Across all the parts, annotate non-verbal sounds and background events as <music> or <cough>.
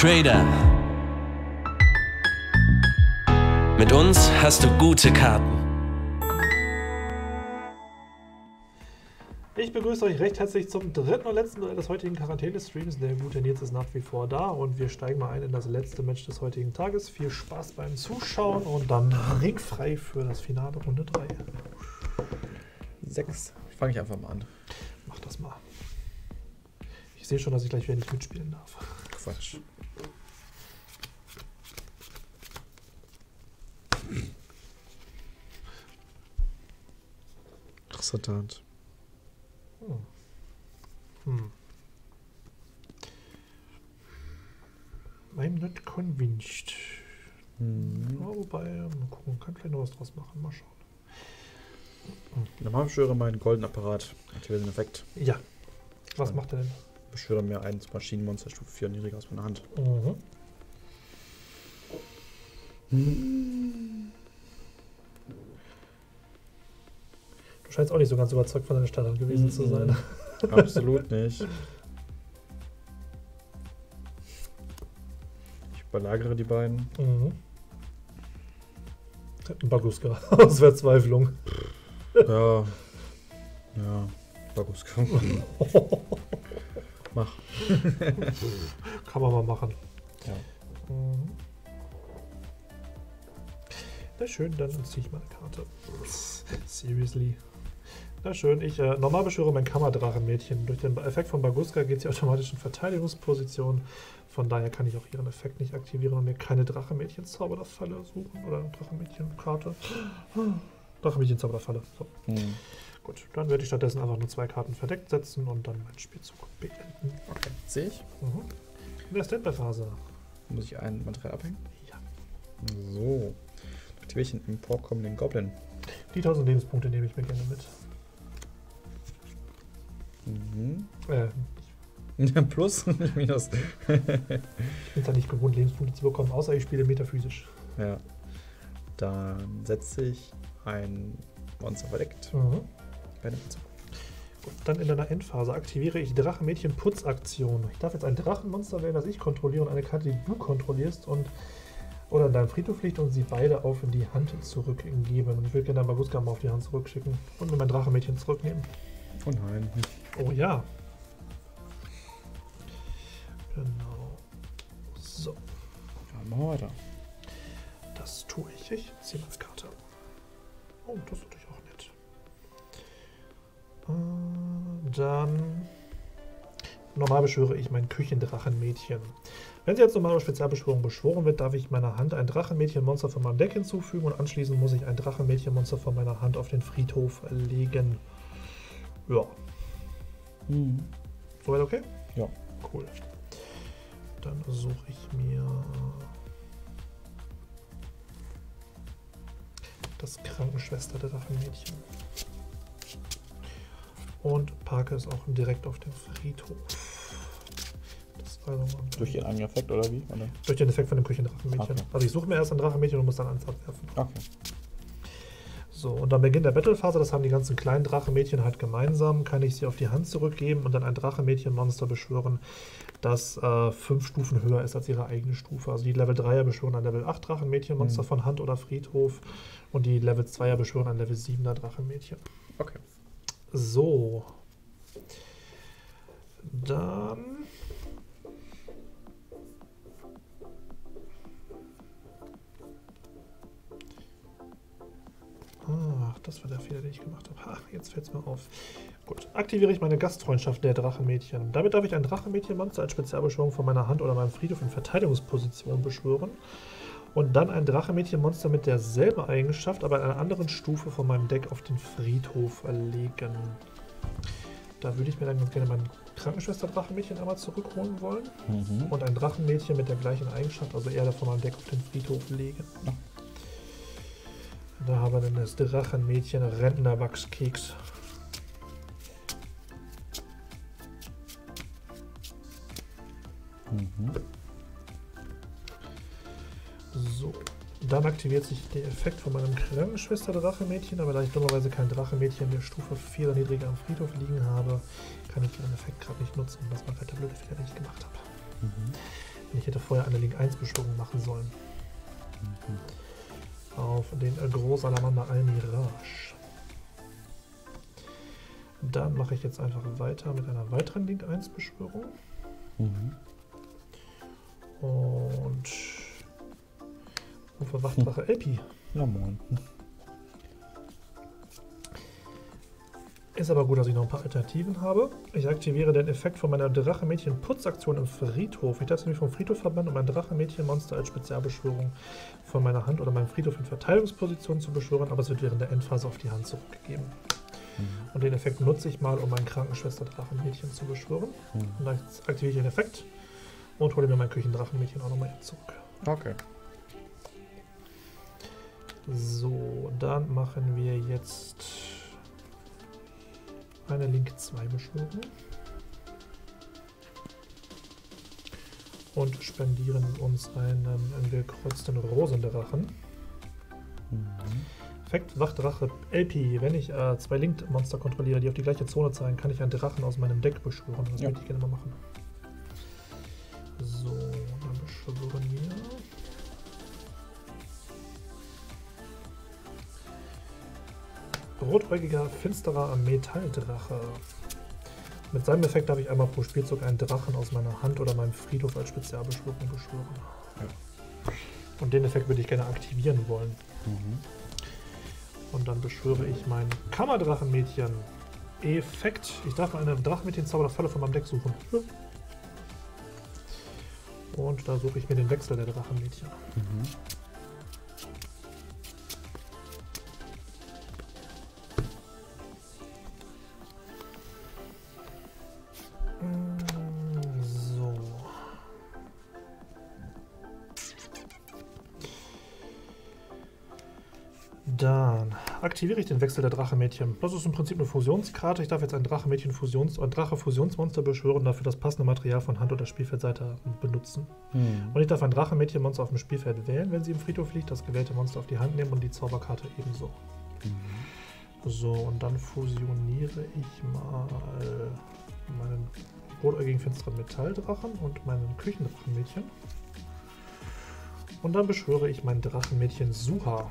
Trader. Mit uns hast du gute Karten. Ich begrüße euch recht herzlich zum dritten und letzten Duell des heutigen Quarantäne-Streams. Der gute Nils ist nach wie vor da und wir steigen mal ein in das letzte Match des heutigen Tages. Viel Spaß beim Zuschauen und dann ringfrei für das Finale Runde 3. Sechs. Fange ich einfach mal an. Mach das mal. Ich sehe schon, dass ich gleich wieder nicht mitspielen darf. Quatsch. Resultat. Hm. I'm not convinced. Hm. Ja, wobei, mal gucken, man kann vielleicht noch was draus machen. Mal schauen. Normal beschwöre meinen goldenen Apparat. Aktiviere den Effekt. Ja. Was Spannend. macht er denn? Beschwöre mir ein Maschinenmonster Stufe 4 niedriger aus meiner Hand. Mhm. Du scheinst auch nicht so ganz überzeugt von deiner Stadt gewesen zu sein. <laughs> Absolut nicht. Ich überlagere die beiden. Mhm. Baguska, <laughs> aus Verzweiflung. Ja. Ja. Bagus. <laughs> Mach. Kann man mal machen. Ja. Mhm. Na schön, dann ziehe ich mal eine Karte. Seriously. Na schön, ich äh, normal beschwöre mein Kammerdrachenmädchen. Durch den Effekt von Baguska geht sie automatisch in Verteidigungsposition. Von daher kann ich auch ihren Effekt nicht aktivieren und mir keine Drachenmädchen-Zauberfalle suchen. Oder Drachenmädchen-Karte. Drachenmädchen-Zauberfalle. So. Hm. Gut, dann werde ich stattdessen einfach nur zwei Karten verdeckt setzen und dann meinen Spielzug beenden. Okay. Sehe ich. Mhm. In der Standby-Phase. Muss ich ein Material abhängen? Ja. So. Aktiviere ich den emporkommenden Goblin. Die 1000 Lebenspunkte nehme ich mir gerne mit. Äh, <laughs> Plus, nicht Minus. ich bin es ja nicht gewohnt, Lebenspunkte zu bekommen, außer ich spiele metaphysisch. Ja. Dann setze ich ein Monster verdeckt. Mhm. Bei dem Zug. Gut, dann in deiner Endphase aktiviere ich Drachenmädchen Putzaktion. Ich darf jetzt ein Drachenmonster wählen, das ich kontrolliere und eine Karte, die du kontrollierst und oder in deinem Friedhof liegt und sie beide auf in die Hand zurückgeben. Und ich würde gerne Baguska mal auf die Hand zurückschicken und mir mein Drachenmädchen zurücknehmen. Oh nein. Oh ja. Genau. So, Ja, machen wir weiter. das tue ich. Ich ziehe eine Karte. Oh, das ist natürlich auch nett. Äh, Dann normal beschwöre ich mein Küchendrachenmädchen. Wenn sie jetzt normal über Spezialbeschwörung beschworen wird, darf ich meiner Hand ein Drachenmädchenmonster von meinem Deck hinzufügen und anschließend muss ich ein Drachenmädchenmonster von meiner Hand auf den Friedhof legen. Ja, Mhm. soweit okay? Ja. Cool. Dann suche ich mir das Krankenschwester-Drachenmädchen. Und parke es auch direkt auf dem Friedhof. Nochmal Durch ihren eigenen Effekt oder wie? Oder? durch den Effekt von dem Küchendrachenmädchen. Okay. Also ich suche mir erst ein Drachenmädchen und muss dann eins abwerfen. Okay. So, und am Beginn der Battlephase, das haben die ganzen kleinen Drachenmädchen halt gemeinsam, kann ich sie auf die Hand zurückgeben und dann ein Drachenmädchen-Monster beschwören, das äh, fünf Stufen höher ist als ihre eigene Stufe. Also die Level 3er beschwören ein Level 8 Drachenmädchen-Monster Mhm. von Hand oder Friedhof und die Level 2er beschwören ein Level 7er Drachenmädchen. Okay. So. Dann. Ach, das war der Fehler, den ich gemacht habe. Ach, jetzt fällt es mir auf. Gut, aktiviere ich meine Gastfreundschaft der Drachenmädchen. Damit darf ich ein Drachenmädchenmonster als Spezialbeschwörung von meiner Hand oder meinem Friedhof in Verteidigungsposition beschwören. Und dann ein Drachenmädchenmonster mit derselben Eigenschaft, aber in einer anderen Stufe von meinem Deck auf den Friedhof legen. Da würde ich mir dann ganz gerne mein Krankenschwester-Drachenmädchen einmal zurückholen wollen. Mhm. Und ein Drachenmädchen mit der gleichen Eigenschaft, also eher von meinem Deck auf den Friedhof legen. Da haben wir dann das Drachenmädchen Rentnerwachskeks. Mhm. So. Dann aktiviert sich der Effekt von meinem Krankenschwester-Drachenmädchen, aber da ich dummerweise kein Drachenmädchen der Stufe 4 oder niedriger am Friedhof liegen habe, kann ich den Effekt gerade nicht nutzen. Das war halt der blöde Fehler, den ich gemacht habe. Mhm. Ich hätte vorher eine Link 1 Beschwörung machen sollen. Auf den Großsalamander Almirage. Dann mache ich jetzt einfach weiter mit einer weiteren Link 1 Beschwörung. Mhm. Und rufe Wachtwache Elpi. Ja, moin. Ist aber gut, dass ich noch ein paar Alternativen habe. Ich aktiviere den Effekt von meiner Drachemädchen-Putzaktion im Friedhof. Ich darf nämlich vom Friedhof verbannen, um ein Drachemädchen-Monster als Spezialbeschwörung von meiner Hand oder meinem Friedhof in Verteidigungsposition zu beschwören, aber es wird während der Endphase auf die Hand zurückgegeben. Mhm. Und den Effekt nutze ich mal, um mein Krankenschwester-Drachenmädchen zu beschwören. Mhm. Und dann aktiviere ich den Effekt und hole mir mein Küchendrachenmädchen auch nochmal zurück. Okay. So, dann machen wir jetzt eine Link 2 Beschwörung. Und spendieren uns einen, einen gekreuzten Rosendrachen. Mhm. Effekt Wachdrache LP. Wenn ich äh, zwei Linked-Monster kontrolliere, die auf die gleiche Zone zeigen, kann ich einen Drachen aus meinem Deck beschwören. Das Ja. würde ich gerne mal machen. So, dann beschwören wir. Rotäugiger, finsterer Metalldrache. Mit seinem Effekt darf ich einmal pro Spielzug einen Drachen aus meiner Hand oder meinem Friedhof als Spezialbeschwörung beschwören. Und den Effekt würde ich gerne aktivieren wollen. Mhm. Und dann beschwöre ich mein Kammerdrachenmädchen. Effekt. Ich darf eine Drachenmädchen-Zauberfalle von meinem Deck suchen. Ja. Und da suche ich mir den Wechsel der Drachenmädchen. Mhm. Aktiviere ich den Wechsel der Drachemädchen. Das ist im Prinzip eine Fusionskarte. Ich darf jetzt ein Drachemädchen-Fusions- ein Drache-Fusionsmonster beschwören und dafür das passende Material von Hand- oder Spielfeldseite benutzen. Mhm. Und ich darf ein Drachemädchen-Monster auf dem Spielfeld wählen, wenn sie im Friedhof liegt, das gewählte Monster auf die Hand nehmen und die Zauberkarte ebenso. Mhm. So, und dann fusioniere ich mal meinen rotäugigen finsteren Metalldrachen und meinen Küchendrachenmädchen. Und dann beschwöre ich mein Drachenmädchen Suha.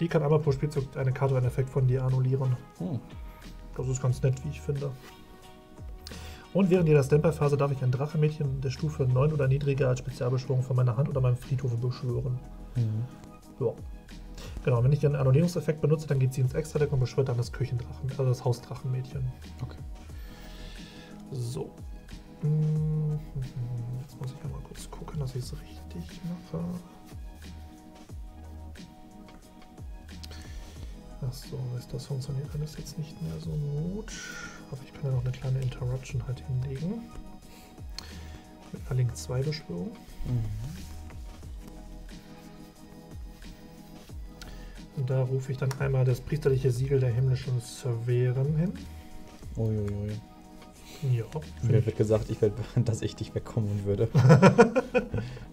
Die kann einmal pro Spielzug eine Karte oder einen Effekt von dir annullieren. Mhm. Das ist ganz nett, wie ich finde. Und während jeder Stamper-Phase darf ich ein Drachenmädchen der Stufe 9 oder niedriger als Spezialbeschwörung von meiner Hand oder meinem Friedhof beschwören. Mhm. Ja. Genau, wenn ich den Annullierungseffekt benutze, dann geht sie ins Extra-Deck und beschwört dann das Küchendrachen, also das Hausdrachenmädchen. Okay. So. Mhm. Jetzt muss ich ja mal kurz gucken, dass ich es richtig mache. Achso, ist das funktioniert alles jetzt nicht mehr so gut. Aber ich kann ja noch eine kleine Interruption halt hinlegen. Mit einer Link 2 Beschwörung. Mhm. Und da rufe ich dann einmal das priesterliche Siegel der himmlischen Surveren hin. Uiuiui. Ja, Mir wird gesagt, ich werd, dass ich dich wegkommen würde. <laughs> <laughs>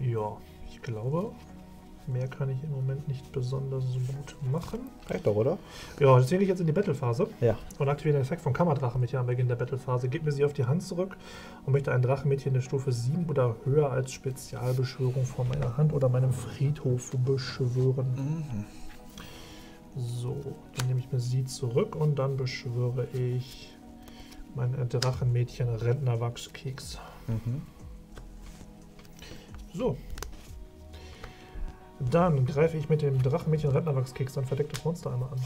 Ja, ich glaube, mehr kann ich im Moment nicht besonders gut machen. Reicht doch, oder? Ja, deswegen gehe ich jetzt in die Battle-Phase Ja. und aktiviere den Effekt von Kammerdrachenmädchen am Beginn der Battle-Phase. Gebe mir sie auf die Hand zurück und möchte ein Drachenmädchen der Stufe 7 oder höher als Spezialbeschwörung von meiner Hand oder meinem Friedhof beschwören. Mhm. So, dann nehme ich mir sie zurück und dann beschwöre ich mein Drachenmädchen Rentnerwachskeks. Mhm. So. Dann greife ich mit dem Drachenmädchen Rentnerwachskeks ein verdecktes Monster einmal an.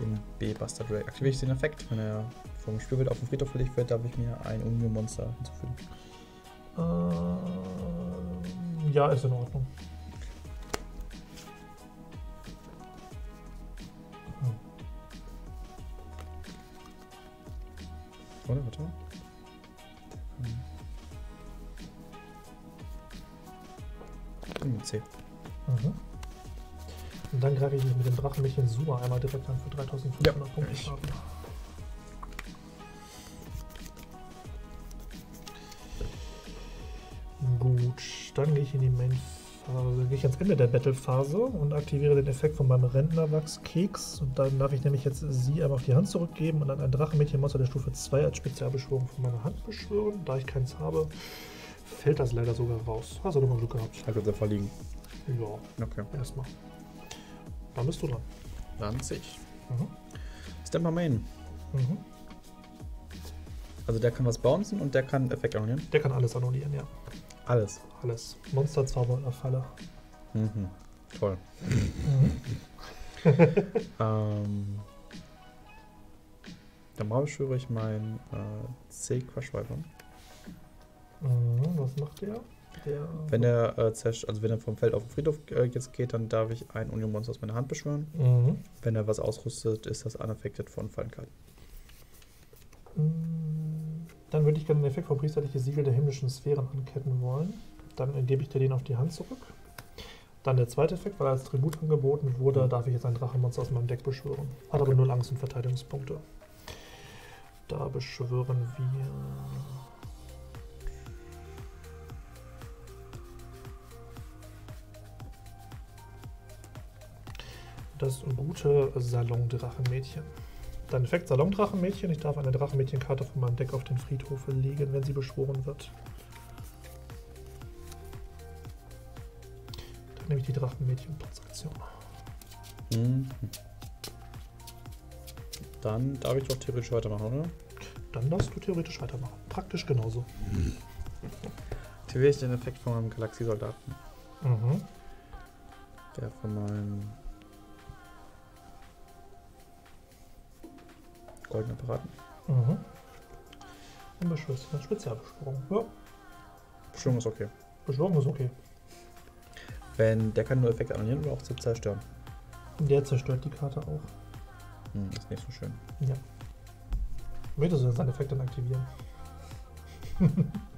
Den B-Buster Drake. Aktiviere ich den Effekt. Wenn er vom Spielfeld auf den Friedhof verlegt wird, darf ich mir ein Union-Monster hinzufügen. Ähm, ja, ist in Ordnung. Oder? Warte mal. Hm, C. Mhm. Und dann greife ich mich mit dem Drachenmädchen Suma einmal direkt an für 3500 Ja, Punkte ich-. Gut, dann gehe ich in die Main äh, gehe ich ans Ende der Battle-Phase und aktiviere den Effekt von meinem Rentnerwachs-Keks. Und dann darf ich nämlich jetzt sie einmal auf die Hand zurückgeben und dann ein Drachenmädchenmonster der Stufe 2 als Spezialbeschwörung von meiner Hand beschwören. Da ich keins habe, fällt das leider sogar raus. Hast du doch mal Glück gehabt. Hat jetzt einfach liegen. Ja, Okay. erstmal. Dann bist du dran. Dann ich. Mhm. Stamper Main. Mhm. Also der kann was bouncen und der kann Effekt annullieren. Der kann alles annullieren, ja. Alles. Alles. Monster, Zauber oder Falle. Mhm. Toll. <laughs> ähm, dann mal beschwöre ich mein äh, C-Crush weiter. Mhm. Was macht der? Der. Wenn er äh, also wenn er vom Feld auf den Friedhof äh, jetzt geht, dann darf ich ein Union-Monster aus meiner Hand beschwören. Mhm. Wenn er was ausrüstet, ist das unaffected von Fallenkarten. Mm, Dann würde ich gerne den Effekt vom priesterliche Siegel der himmlischen Sphären anketten wollen. Dann gebe ich dir den auf die Hand zurück. Dann der zweite Effekt, weil er als Tribut angeboten wurde, darf ich jetzt ein Drachenmonster aus meinem Deck beschwören. Hat aber null Angst und Verteidigungspunkte. Da beschwören wir. Das gute Salondrachenmädchen. Dann Effekt Salondrachenmädchen. Ich darf eine Drachenmädchenkarte von meinem Deck auf den Friedhof legen, wenn sie beschworen wird. Dann nehme ich die Drachenmädchen-Transaktion. Mhm. Dann darf ich doch theoretisch weitermachen, oder? Dann darfst du theoretisch weitermachen. Praktisch genauso. Aktiviere ich den Effekt von meinem Galaxiesoldaten. Mhm. Der von meinem goldenen Apparaten. Mhm. Beschwörst du eine Spezialbeschwörung. Ja, Beschwörung ist okay. Beschwörung ist okay. Wenn der kann nur Effekte annullieren oder auch zu zerstören. Der zerstört die Karte auch. Hm, ist nicht so schön. Ja. Möchtest du seinen Effekt dann aktivieren? <laughs> <laughs>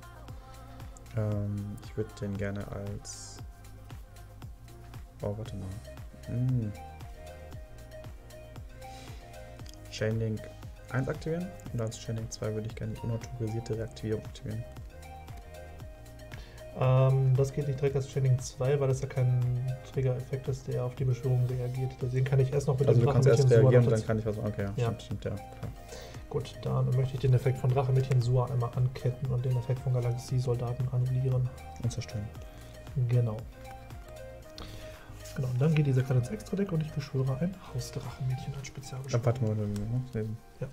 Ähm, ich würde den gerne als. Oh, warte mal. Hm. Chainlink 1 aktivieren und als Chainlink 2 würde ich gerne die unautorisierte Reaktivierung aktivieren. Ähm, das geht nicht direkt als Chaining 2, weil das ja kein Trigger-Effekt ist, der auf die Beschwörung reagiert. Deswegen kann ich erst noch mit Also dem du kannst erst reagieren und dann kann ich was. Okay, ja, Ja. stimmt, stimmt, ja. Klar. Gut, dann möchte ich den Effekt von Drachenmädchen Sua einmal anketten und den Effekt von Galaxie-Soldaten annullieren. Und zerstören. Genau. Genau, und dann geht diese Karte ins Extra-Deck und ich beschwöre ein Hausdrachenmädchen als Spezialbeschwörung. warte mal, lesen. Ja.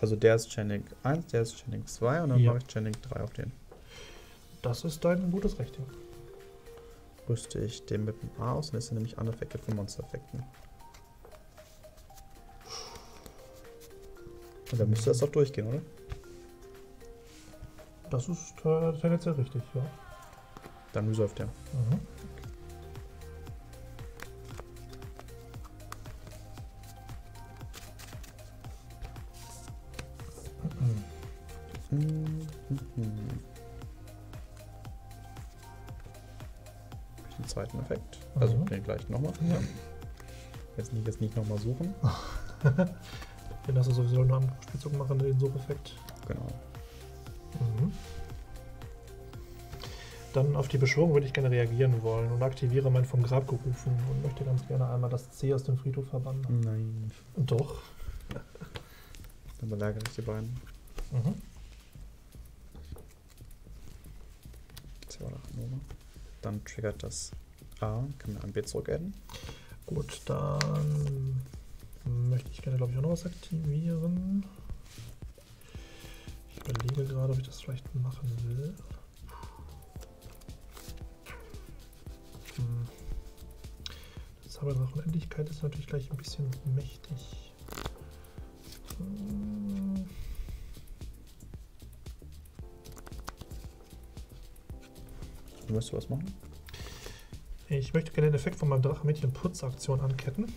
Also der ist Chainlink 1, der ist Chainlink 2 und dann Ja. mache ich Chainlink 3 auf den. Das ist dein gutes Recht, ja. Rüste ich den mit dem A aus, dann ist er nämlich unaffected von Monster-Effekten. Und dann müsste das doch durchgehen, oder? Das ist äh, tendenziell richtig, ja. Dann resolved der. Mhm. Den zweiten Effekt. Also Mhm. den gleichen nochmal. Ja. Jetzt nicht, jetzt nicht nochmal suchen. <laughs> Den hast du sowieso nur am Spielzug machen, den Sucheffekt. Genau. Mhm. Dann auf die Beschwörung würde ich gerne reagieren wollen und aktiviere mein vom Grab gerufen und möchte ganz gerne einmal das C aus dem Friedhof verbannen. Nein. Doch. <laughs> Dann belagere ich die beiden. Mhm. Dann triggert das A, kann mir ein B zurückadden. Gut, dann gerne, glaube ich, auch noch was aktivieren. Ich überlege gerade, ob ich das vielleicht machen will. Hm. Das Zauberdrachenendlichkeit ist natürlich gleich ein bisschen mächtig. Hm. Du möchtest was machen? Ich möchte gerne den Effekt von meinem Drachenmädchen Putzaktion anketten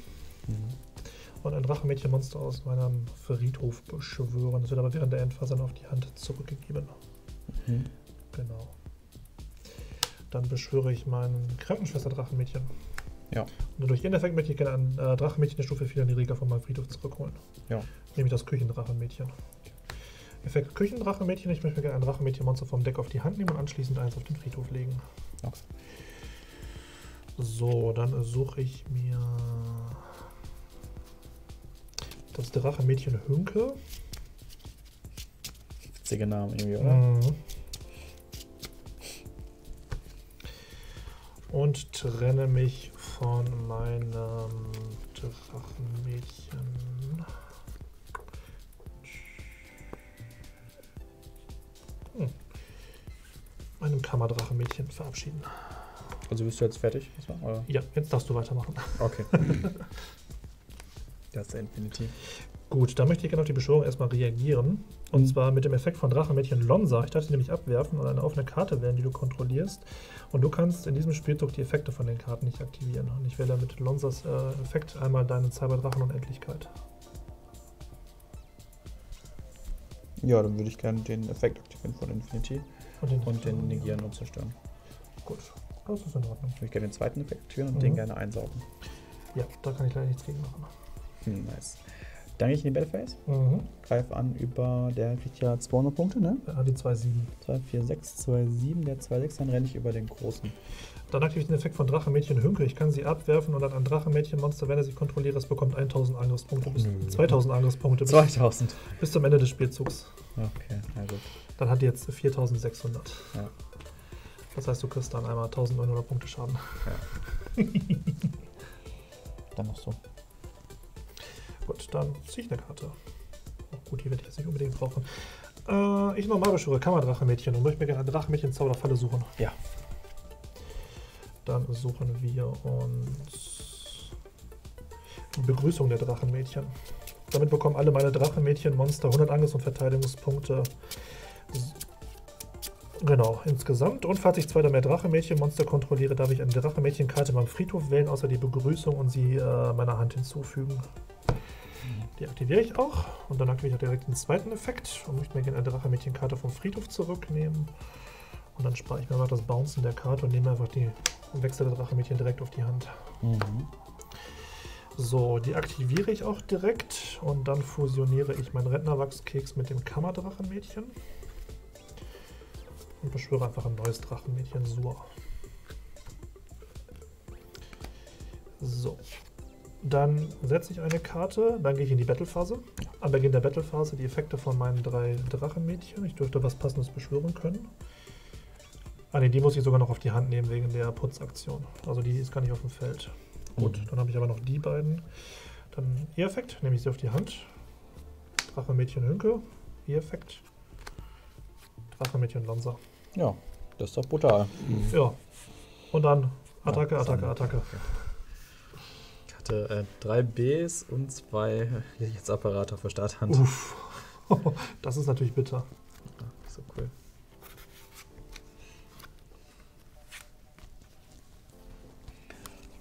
Mhm. Und ein Drachenmädchen-Monster aus meinem Friedhof beschwören. Das wird aber während der Endphase dann auf die Hand zurückgegeben. Mhm. Genau. Dann beschwöre ich mein Krankenschwester-Drachenmädchen. Ja. Und durch ihren Effekt möchte ich gerne ein äh, Drachenmädchen der Stufe 4 niedriger von meinem Friedhof zurückholen. Ja. Nämlich das Küchendrachenmädchen. Effekt Küchendrachenmädchen. Ich möchte gerne ein Drachenmädchen-Monster vom Deck auf die Hand nehmen und anschließend eins auf den Friedhof legen. Okay. So, dann suche ich mir das Drachenmädchen Hünke. Witziger Name irgendwie, oder? Mhm. Und trenne mich von meinem Drachenmädchen. Hm. Meinem Kammerdrachenmädchen verabschieden. Also bist du jetzt fertig? Oder? Ja, jetzt darfst du weitermachen. Okay. <laughs> das ist Infinity. Gut, da möchte ich gerne auf die Beschwörung erstmal reagieren. Und Mhm. zwar mit dem Effekt von Drachenmädchen Lonsa. Ich darf sie nämlich abwerfen und eine offene Karte wählen, die du kontrollierst. Und du kannst in diesem Spielzug die Effekte von den Karten nicht aktivieren. Und ich wähle mit Lonsas äh, Effekt einmal deinen Cyberdrachen Unendlichkeit. Ja, dann würde ich gerne den Effekt aktivieren von Infinity Und den, und den negieren und zerstören. Gut, das ist in Ordnung. Ich würde gerne den zweiten Effekt aktivieren und Mhm. den gerne einsaugen. Ja, da kann ich leider nichts gegen machen. Hm, nice. Dann gehe ich in die Battleface, Mhm. greife an über, der kriegt ja 200 Punkte, ne? Ja, die 2-7. 2, 4, 6, 2, 7, der 2, 6, dann renne ich über den großen. Dann aktiviere ich den Effekt von Drachenmädchen Hünke. Ich kann sie abwerfen und dann ein Drachenmädchen-Monster, wenn er sie kontrolliert, es bekommt 1000 Angriffspunkte bis Mhm. 2000 Angriffspunkte bis, 2000. bis zum Ende des Spielzugs. Okay, na gut. Dann hat die jetzt 4600. Ja. Das heißt, du kriegst dann einmal 1900 Punkte Schaden. <laughs> Dann noch so. Gut, dann ziehe ich eine Karte. Oh, gut, die werde ich jetzt nicht unbedingt brauchen. Äh, ich nochmal beschwöre Kammerdrachenmädchen und möchte mir gerne ein Drachenmädchen Zauberfalle suchen. Ja. Dann suchen wir uns die Begrüßung der Drachenmädchen. Damit bekommen alle meine Drachenmädchen-Monster 100 Angriffs- und Verteidigungspunkte. Genau, insgesamt. Und falls ich zwei oder mehr Drachenmädchen-Monster kontrolliere, darf ich eine Drachenmädchenkarte beim Friedhof wählen, außer die Begrüßung und sie äh, meiner Hand hinzufügen. Die aktiviere ich auch. Und dann aktiviere ich auch direkt den zweiten Effekt und möchte mir gerne eine Drachenmädchenkarte vom Friedhof zurücknehmen. Und dann spare ich mir mal das Bouncen der Karte und nehme einfach die und wechsle das Drachenmädchen direkt auf die Hand. Mhm. So, die aktiviere ich auch direkt und dann fusioniere ich meinen Rentnerwachskeks mit dem Kammerdrachenmädchen und beschwöre einfach ein neues Drachenmädchen Sur. So, dann setze ich eine Karte, dann gehe ich in die Battlephase. Am Beginn der Battlephase die Effekte von meinen drei Drachenmädchen. Ich dürfte was Passendes beschwören können. Ah ne, die muss ich sogar noch auf die Hand nehmen wegen der Putzaktion. Also die ist gar nicht auf dem Feld. Gut, Mhm. dann habe ich aber noch die beiden. Dann ihr Effekt, nehme ich sie auf die Hand. Drachenmädchen Hünke, ihr Effekt. Drachenmädchen Lanza. Ja, das ist doch brutal. Ja. Und dann Attacke, Attacke. Attacke. Hatte äh, drei Bs und zwei jetzt Apparate auf der Starthand. Uff. <laughs> Das ist natürlich bitter. Ja, so cool.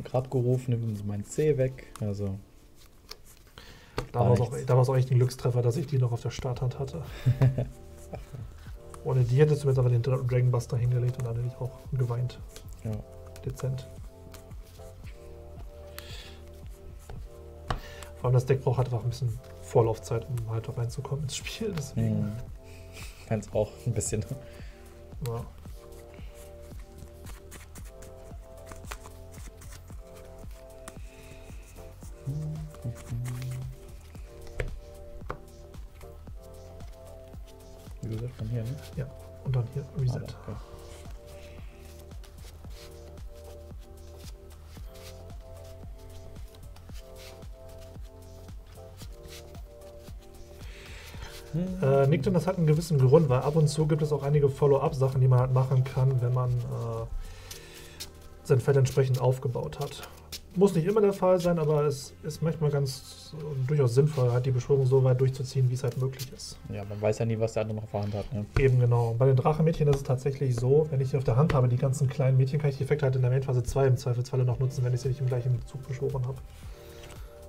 Gerade gerufen, nimmt mein C weg. Also, Da war es auch, echt ein Glückstreffer, dass ich die noch auf der Starthand hatte. <laughs> Ohne die hättest du mir jetzt aber den Dra- Dragonbuster hingelegt und dann hätte ich auch geweint. ja. Dezent. Vor allem das Deck braucht halt auch ein bisschen Vorlaufzeit, um halt auch reinzukommen ins Spiel. Deswegen. Mhm. Fans auch ein bisschen. Ja. Wie gesagt, von hier, ne? Und dann hier Reset. Ah, okay. Äh, Nick, das hat einen gewissen Grund, weil ab und zu gibt es auch einige Follow-up-Sachen, die man halt machen kann, wenn man äh, sein Feld entsprechend aufgebaut hat. Muss nicht immer der Fall sein, aber es ist manchmal ganz äh, durchaus sinnvoll, halt die Beschwörung so weit durchzuziehen, wie es halt möglich ist. Ja, man weiß ja nie, was der andere noch Hand hat, ne? Eben genau. Bei den Drachenmädchen ist es tatsächlich so, wenn ich sie auf der Hand habe, die ganzen kleinen Mädchen, kann ich die Effekte halt in der Mainphase 2 im Zweifelsfalle noch nutzen, wenn ich sie nicht im gleichen Zug beschworen habe.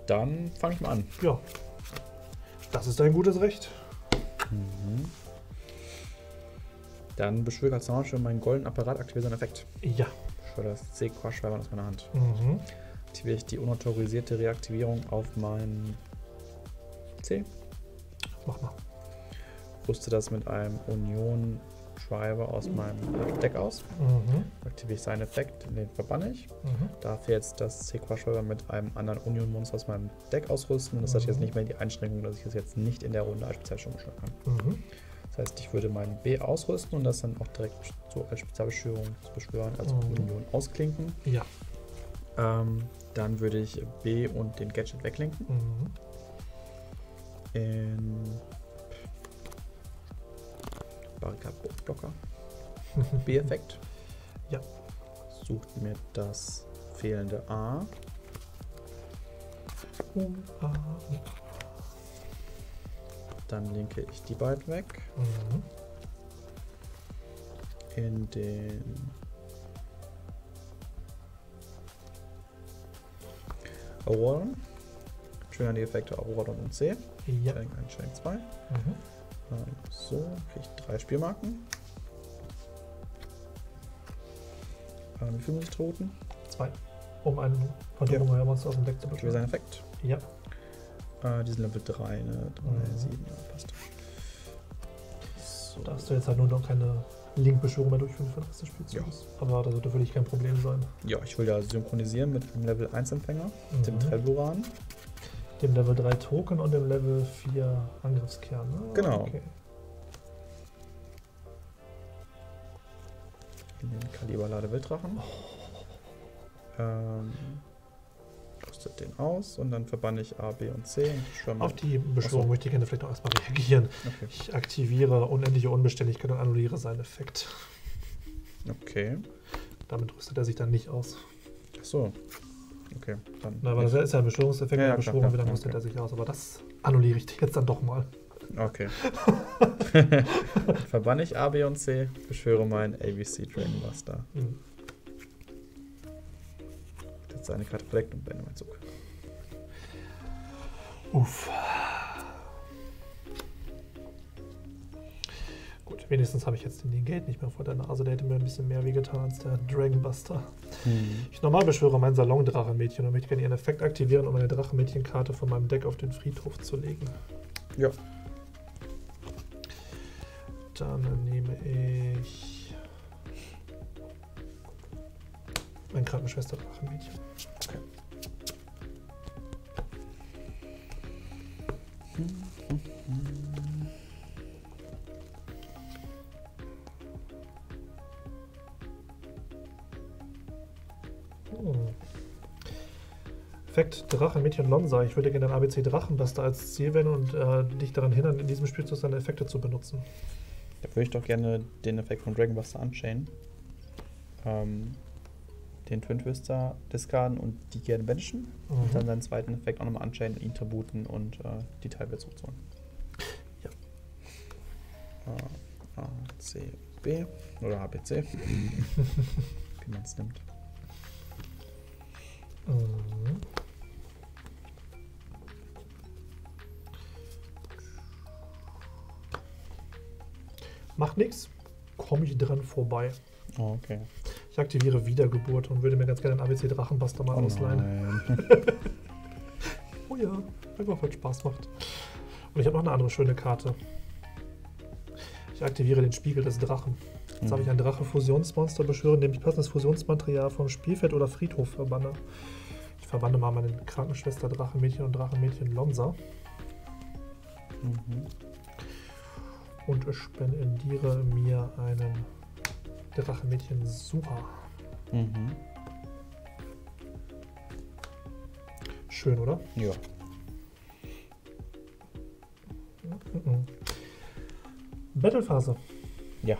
Dann fange ich mal an. Ja. Das ist ein gutes Recht. Mhm. Dann beschwöre als Launcher meinen goldenen Apparat, aktiviere seinen Effekt. Ja. Beschwöre das C-Quash-Schweibern aus meiner Hand. Mhm. aktiviere ich die unautorisierte Reaktivierung auf mein C. Mach mal. Rüste das mit einem Union Driver aus meinem Deck aus. Mhm. Aktiviere ich seinen Effekt, den verbanne ich. Mhm. Darf jetzt das Sequoia mit einem anderen Union-Monster aus meinem Deck ausrüsten. Das hat jetzt Mhm. nicht mehr die Einschränkung, dass ich es jetzt nicht in der Runde als Spezialbeschwörung kann. Mhm. Das heißt, ich würde meinen B ausrüsten und das dann auch direkt so als Spezialbeschwörung zu beschwören, also Mhm. Union ausklinken. Ja. Ähm, dann würde ich B und den Gadget weglenken. Mhm. In Blocker. <laughs> B-Effekt. Ja. Sucht mir das fehlende A. Dann linke ich die beiden weg. Mhm. In den Auroron. Schön an die Effekte Auroron und C. Ja. 1, Schenk 2. Mhm. So, kriege ich drei Spielmarken. Ähm, wie viel muss ich toten? Zwei. Um einen Phantom Monster aus dem Deck zu Ich will seinen. Effekt. Ja. Äh, die sind Level 3, ne? 3, Mhm. 7, ja, passt. So. Da hast du jetzt halt nur noch keine Link-Beschwörung mehr durchführen für den Rest des Spielzugs. Aber das sollte für dich kein Problem sein. Ja, ich will ja synchronisieren mit dem Level 1 Empfänger, dem Mhm. Dem Level 3 Token und dem Level 4 Angriffskern. Ne? Genau. Okay. In den Kaliberlade Wilddrachen. Ähm, rüstet den aus und dann verbanne ich A, B und C und Auf die Beschwörung möchte ich gerne vielleicht auch erstmal reagieren. Okay. Ich aktiviere unendliche Unbeständigkeit und annulliere seinen Effekt. okay. Damit rüstet er sich dann nicht aus. Ach so. Okay, dann. Na, aber das ist ja ein Beschwörungseffekt, Ja, ja, Beschwörung klar, wieder klar, rüstet okay. er sich aus. Aber das annulliere ich jetzt dann doch mal. Okay. <laughs> Verbanne ich A, B und C, beschwöre meinen ABC Dragon Buster. Hm. Setze eine Karte verdeckt und beende meinen Zug. Uff. Wenigstens habe ich jetzt den Gate nicht mehr vor der Nase. Der hätte mir ein bisschen mehr wehgetan als der Dragonbuster. Ich normal beschwöre mein Salon-Drachenmädchen und möchte gerne ihren Effekt aktivieren, um eine Drachenmädchenkarte von meinem Deck auf den Friedhof zu legen. Ja. Dann nehme ich mein Krankenschwester-Drachenmädchen. Okay. Effekt Drachenmädchen Lonsa. Ich würde gerne den ABC Drachenbuster als Ziel wählen und äh, dich daran hindern, in diesem Spielzug seine Effekte zu benutzen. Da würde ich doch gerne den Effekt von Dragon Buster unchainen. Ähm, den Twin Twister discarden und die gerne banishen. Und dann seinen zweiten Effekt auch nochmal unchainen, ihn tributen und äh, die Teilwelt zurückzuholen. Ja. Äh, A, C, B oder ABC. <laughs> Wie man es nimmt. Macht nichts, komme ich dran vorbei. Oh, okay. Ich aktiviere Wiedergeburt und würde mir ganz gerne einen ABC Drachenbuster mal Oh ausleihen. <laughs> Oh ja, einfach weil Spaß macht. Und ich habe noch eine andere schöne Karte. Ich aktiviere den Spiegel des Drachen. Jetzt habe ich ein Drache-Fusionsmonster beschwören, indem ich passendes Fusionsmaterial vom Spielfeld oder Friedhof verbanne. Ich verbanne mal meine Krankenschwester Drachenmädchen und Drachenmädchen Lonsa Mhm. Und spendiere mir einen Drachenmädchen Suha. Mhm. Schön, oder? Ja. Mhm. Battlephase. Ja.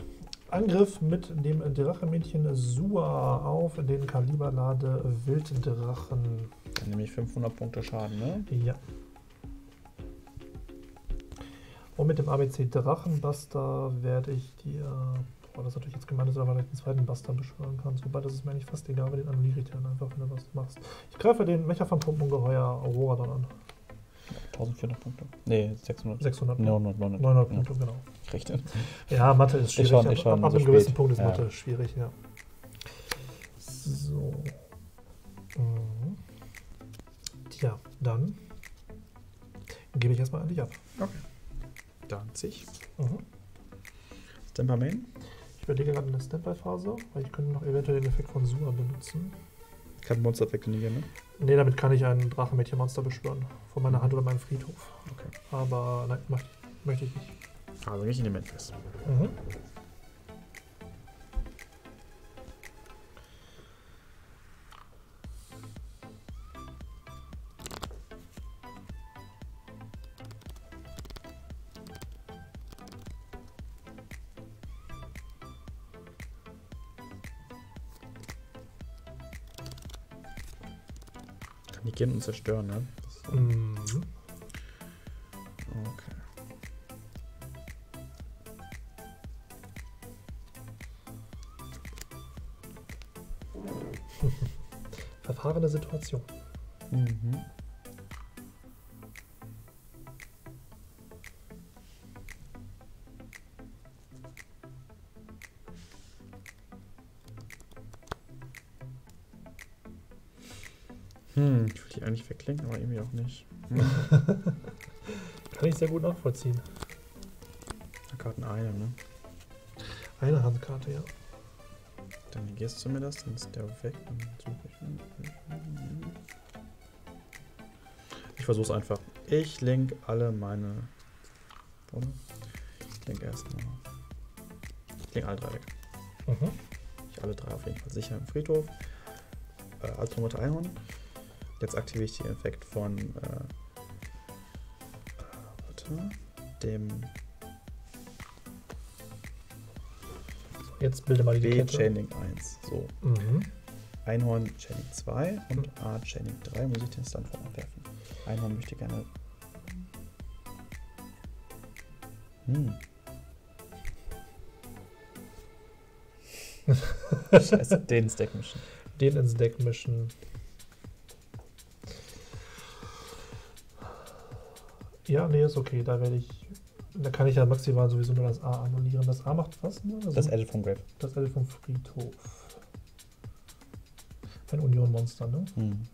Angriff mit dem Drachenmädchen Sua auf den Kaliberlade Wilddrachen. Dann nehme ich 500 Punkte Schaden, ne? Ja. Und mit dem ABC Drachenbuster werde ich dir. Boah, das ist natürlich jetzt gemeint, dass du aber vielleicht einen zweiten Buster beschwören kannst. Wobei das ist mir eigentlich fast egal, weil den annulliere ich dann einfach, wenn du was machst. Ich greife den Mecha-Phantom-Ungeheuer Aurora dann an. 1400 Punkte. Nee, 600. 600. 900, 900. 900 Ja, Punkte, genau. ich rechne. Ja, Mathe ist schwierig. schon- ab ist schon ab so einem gewissen spät. Punkt ist Ja. Mathe schwierig, ja. So. Mhm. Ja, dann gebe ich erstmal an dich ab. Okay. Dann zig. Mhm. Stamper Main. Ich überlege gerade eine Standby-Phase, weil ich könnte noch eventuell den Effekt von Sua benutzen. Kein Monster-Effekt negieren, ne? Ne, damit kann ich ein Drachenmädchenmonster beschwören. Von meiner Hand oder meinem Friedhof. Okay. Aber nein, möchte, möchte ich nicht. Also nicht in den Manifest. Mhm. Negieren und zerstören, ne? Mhm. okay. <laughs> Verfahrene Situation. Mhm. Verklingen, aber irgendwie auch nicht. <laughs> Kann ich sehr gut nachvollziehen. Karten eine, ne? Eine Handkarte, ja. Dann negierst du mir das, dann ist der weg. Dann suche ich. Ich versuch's einfach. Ich link alle meine. Oder? Ich link erstmal. Ich link alle drei weg. Mhm. Ich alle drei auf jeden Fall sicher im Friedhof. Äh, Mutter Einhorn. Jetzt aktiviere ich den Effekt von äh, warte, dem Jetzt bilde mal die B Kette. Chaining 1. So. Mhm. Einhorn Chaining 2 und A Chaining 3 muss ich den Stun von abwerfen. Einhorn möchte gerne. Hm. <laughs> Scheiße, den Stack mischen. Den ins Deck mischen. Ja, nee, ist okay. Da werde ich. Da kann ich ja maximal sowieso nur das A annullieren. Das A macht was? Ne? Also Das Edit vom Grave. das L vom Friedhof. Ein Union-Monster, ne? Hm.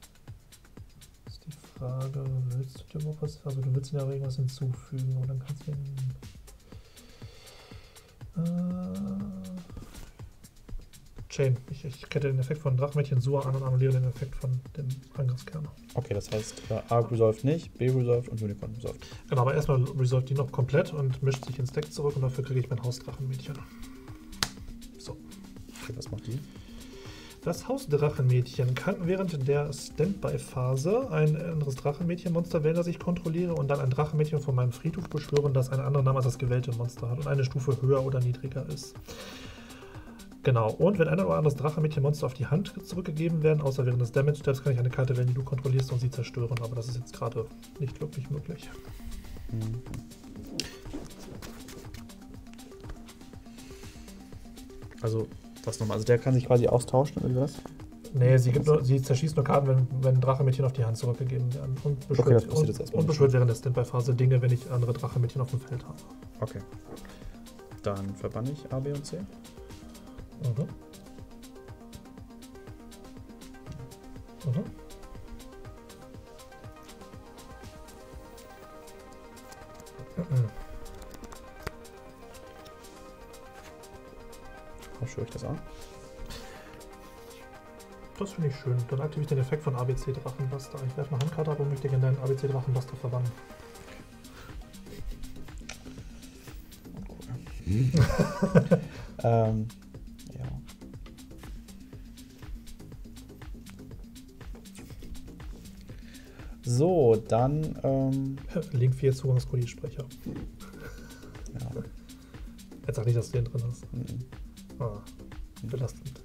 Ist die Frage, willst du dir noch was? Also du willst ja irgendwas hinzufügen und dann kannst du ihn. Äh, Chain. Ich, ich kette den Effekt von Drachmädchen Sua an und annulliere den Effekt von dem Angriffskern. Okay, das heißt, äh, A resolved nicht, B resolved und Unicorn resolved. Genau, aber erstmal resolve die noch komplett und mischt sich ins Deck zurück und dafür kriege ich mein Hausdrachenmädchen. So. Okay, was macht die? Das Hausdrachenmädchen kann während der Standby-Phase ein anderes Drachenmädchenmonster wählen, das ich kontrolliere, und dann ein Drachenmädchen von meinem Friedhof beschwören, das einen anderen Namen als das gewählte Monster hat und eine Stufe höher oder niedriger ist. Genau, und wenn ein oder anderes Drachenmädchenmonster auf die Hand zurückgegeben werden, außer während des Damage Steps, kann ich eine Karte wählen, die du kontrollierst und sie zerstören, aber das ist jetzt gerade nicht wirklich möglich. Hm. Also, was nochmal? Also, der kann sich quasi austauschen oder was? Nee, sie, gibt nur, sie zerschießt nur Karten, wenn, wenn Drachenmädchen auf die Hand zurückgegeben werden. Und beschwört, und, und beschwört während der Standby-Phase Dinge, wenn ich andere Drachenmädchen auf dem Feld habe. Okay. Dann verbanne ich A, B und C. Mhm. Mhm. Mhm. Ausführe ich das an? Das finde ich schön. Dann aktiviere ich den Effekt von ABC Drachenbuster. Ich werfe eine Handkarte ab und möchte gerne deinen ABC Drachenbuster verbannen. <laughs> Ähm, So, dann, ähm, <laughs> Link 4 Zugangscode-Sprecher. ja. Jetzt sag nicht, dass du den drin hast. mhm. Ah, belastend.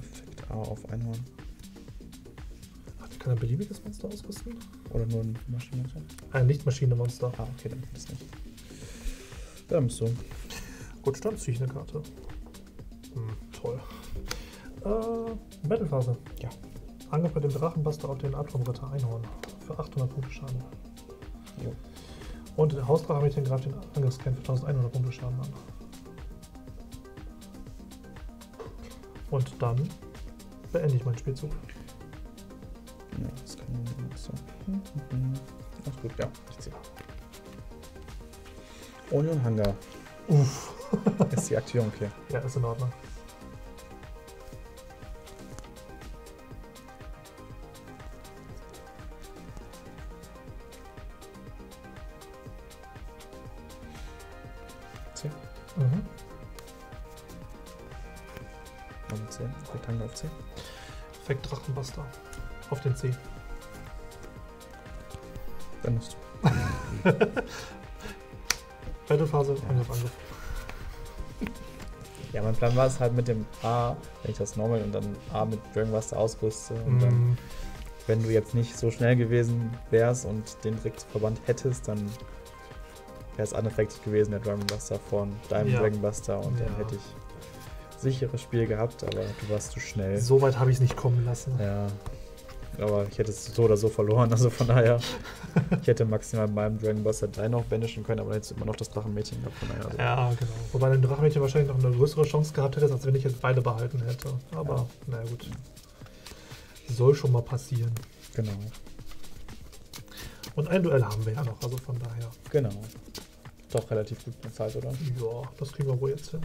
Effekt A auf Einhorn. Ach, der kann ein beliebiges Monster ausrüsten? Oder nur ein Maschinenmonster? Ein Nicht-Maschine-Monster. Ah, okay, dann das nicht. Ja, dann bist du. Gut, dann ziehe ich eine Karte. Hm, toll. Äh, Battlephase. Ja. Angriff mit dem Drachenbuster auf den Atomritter Einhorn. Für 800 Punkte Schaden. Jo. Und der Hausdrachenmädchen greift den Angriffskern für 1100 Punkte Schaden an. Und dann beende ich meinen Spielzug. Ja, das kann man so. Mhm. Alles gut, ja, ich ziehe. Onion Hunger. Uff. Ist die Aktivierung okay? <laughs> Ja, ist in Ordnung. C. Dann musst du. Battlephase, Angriff, Angriff. Ja, mein Plan war es halt mit dem A, wenn ich das Normal und dann A mit Dragon Buster ausrüste. Und dann, Mm, wenn du jetzt nicht so schnell gewesen wärst und den direkt verbannt hättest, dann wäre es unaffected gewesen, der Dragon Buster von deinem Ja. Dragon Buster. Und dann Ja. hätte ich sicheres Spiel gehabt, aber du warst zu schnell. so weit habe ich es nicht kommen lassen. Ja. Aber ich hätte es so oder so verloren, also von daher. ich hätte maximal mit meinem Dragon Buster 3 noch banishen können, aber dann hättest du immer noch das Drachenmädchen gehabt. Von daher, also Ja, genau. Wobei dein Drachenmädchen wahrscheinlich noch eine größere Chance gehabt hätte, als wenn ich jetzt beide behalten hätte. Aber, na gut. Soll schon mal passieren. Genau. Und ein Duell haben wir ja noch, also von daher. Genau. Doch relativ gut bezahlt, oder? Ja, das kriegen wir wohl jetzt hin.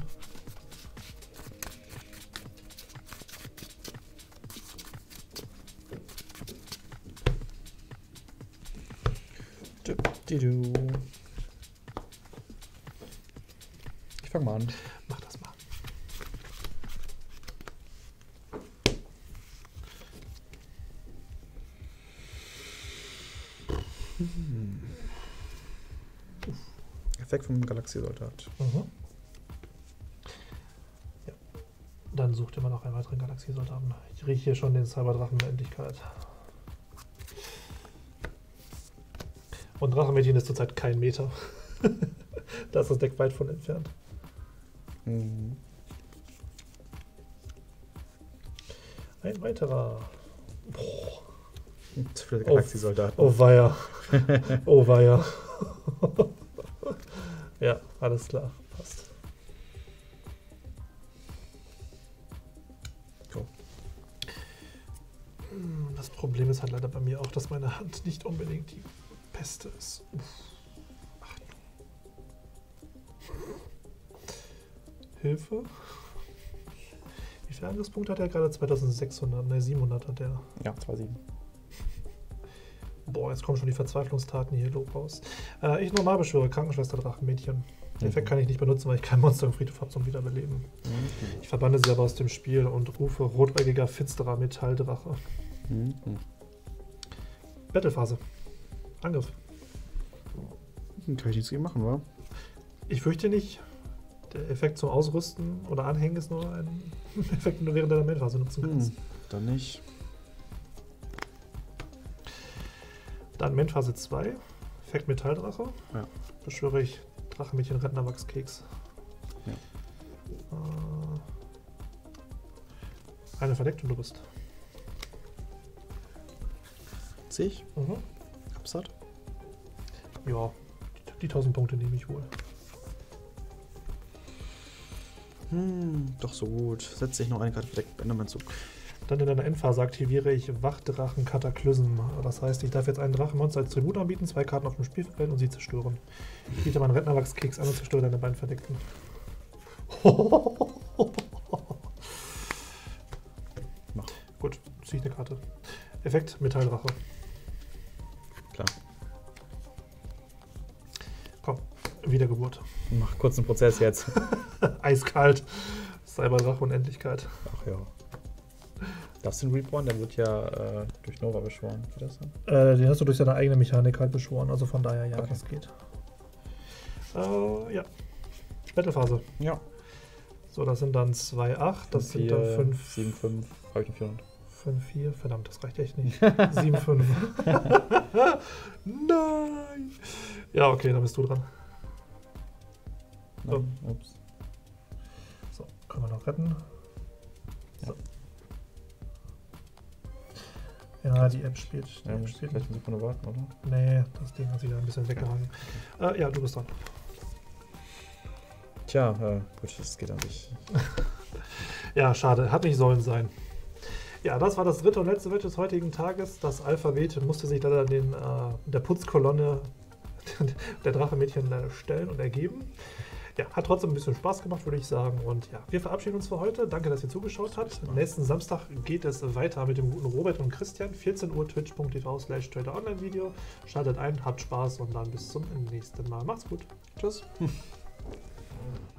Ich fang mal an. Mach das mal. Effekt vom Galaxiesoldat. Mhm. Ja. Dann sucht immer noch einen weiteren Galaxiesoldaten. Ich rieche hier schon den Cyberdrachen der Endlichkeit. Und Drachenmädchen ist zurzeit kein Meter. <laughs> da ist das Deck weit von entfernt. Mhm. Ein weiterer. Boah. Zu viele Galaxiesoldaten. Oh weia. <laughs> Oh weia. <laughs> ja, alles klar. Passt. Go. Hm, Das Problem ist halt leider bei mir auch, dass meine Hand nicht unbedingt die beste ist. <laughs> Hilfe. Wie viele Angriffspunkte hat er gerade? 2600, ne 700 hat er. Ja, 2-7. Boah, jetzt kommen schon die Verzweiflungstaten hier raus. Äh, ich normal beschwöre Krankenschwester Drachenmädchen. Den Effekt Mhm. kann ich nicht benutzen, weil ich kein Monster im Friedhof habe zum Wiederbeleben. Ich verbanne sie aber aus dem Spiel und rufe rotäugiger, finsterer Metalldrache. Mhm. Battlephase. Angriff. Kann ich nichts gegen machen, wa? Ich fürchte nicht. Der Effekt zum Ausrüsten oder Anhängen ist nur ein <laughs> Effekt, den du während deiner Main-Phase nutzen kannst. Hm, dann nicht. Dann Main-Phase 2. Effekt Metalldrache. Ja. Beschwöre ich Drachenmädchen Rentnerwachskeks. Ja. Äh, eine verdeckt und du bist. Sehe ich. Mhm. Absat. Ja, die, die 1000 Punkte nehme ich wohl. Hm, doch so gut. Setzt sich noch eine Karte verdeckt. Ende mein Zug. Dann in deiner Endphase aktiviere ich Wachdrachen Kataklysm. Das heißt, ich darf jetzt einen Drachenmonster als Tribut anbieten, zwei Karten auf dem Spielfeld und sie zerstören. Ich biete meinen Rentnerwachskeks an und zerstöre deine beiden Verdeckten. <laughs> Gut, ziehe ich eine Karte. Effekt Metalldrache. Mach kurz einen Prozess jetzt. <laughs> Eiskalt. Cyberdrache Unendlichkeit. Ach ja. Darfst du den Reborn? Der wird ja äh, durch Nova beschworen. Geht das dann? Äh, den hast du durch seine eigene Mechanik halt beschworen, also von daher ja, Okay. das geht. Äh, ja. Battlephase. Ja. So, das sind dann 2,8, das sind dann 5, 7, 5. Habe ich noch 400. 5, 4. Verdammt, das reicht echt nicht. <laughs> 7, 5. <laughs> Nein! Ja, okay, dann bist du dran. Nein. Ups. So, können wir noch retten. So. Ja, die App spielt. Die Ja, App spielt. vielleicht eine Sekunde warten, oder? Nee, das Ding hat sich da ein bisschen weggehangen. Äh, ja, du bist dran. Tja, äh, gut, das geht an sich. <laughs> Ja, schade. Hat nicht sollen sein. Ja, das war das dritte und letzte Match des heutigen Tages. Das Alphabet musste sich leider den, äh, der Putzkolonne <laughs> der Drachenmädchen stellen und ergeben. Ja, hat trotzdem ein bisschen Spaß gemacht, würde ich sagen. Und ja, wir verabschieden uns für heute. Danke, dass ihr zugeschaut habt. Nächsten Samstag geht es weiter mit dem guten Robert und Christian. 14 Uhr twitch.tv slash Trader Online Video. Schaltet ein, habt Spaß und dann bis zum nächsten Mal. Macht's gut. Tschüss. <laughs>